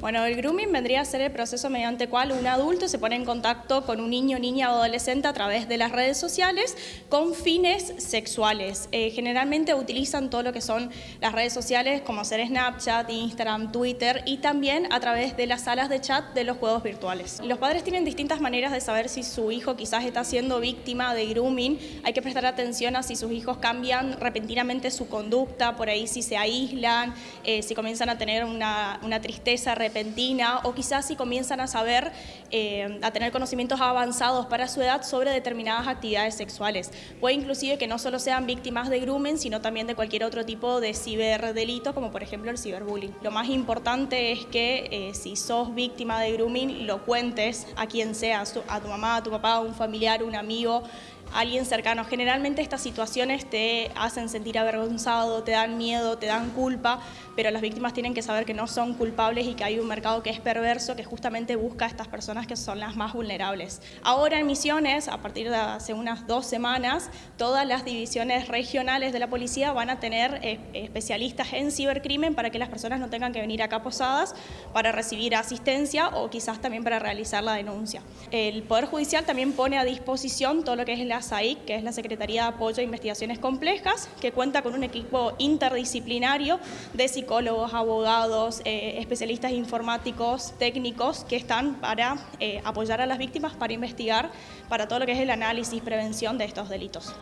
Bueno, el grooming vendría a ser el proceso mediante cual un adulto se pone en contacto con un niño, niña o adolescente a través de las redes sociales con fines sexuales. Eh, generalmente utilizan todo lo que son las redes sociales como ser Snapchat, Instagram, Twitter y también a través de las salas de chat de los juegos virtuales. Los padres tienen distintas maneras de saber si su hijo quizás está siendo víctima de grooming. Hay que prestar atención a si sus hijos cambian repentinamente su conducta, por ahí si se aíslan, eh, si comienzan a tener una, una tristeza repentina o quizás si comienzan a saber, eh, a tener conocimientos avanzados para su edad sobre determinadas actividades sexuales. Puede inclusive que no solo sean víctimas de grooming, sino también de cualquier otro tipo de ciberdelito, como por ejemplo el ciberbullying. Lo más importante es que eh, si sos víctima de grooming, lo cuentes a quien sea, a tu mamá, a tu papá, a un familiar, un amigo, alguien cercano. Generalmente estas situaciones te hacen sentir avergonzado, te dan miedo, te dan culpa, pero las víctimas tienen que saber que no son culpables y que hay un mercado que es perverso que justamente busca a estas personas que son las más vulnerables. Ahora en Misiones, a partir de hace unas dos semanas, todas las divisiones regionales de la policía van a tener eh, especialistas en cibercrimen para que las personas no tengan que venir acá posadas para recibir asistencia o quizás también para realizar la denuncia. El Poder Judicial también pone a disposición todo lo que es SAIC, que es la Secretaría de Apoyo a Investigaciones Complejas, que cuenta con un equipo interdisciplinario de psicólogos, abogados, eh, especialistas informáticos, técnicos, que están para eh, apoyar a las víctimas, para investigar, para todo lo que es el análisis, prevención de estos delitos.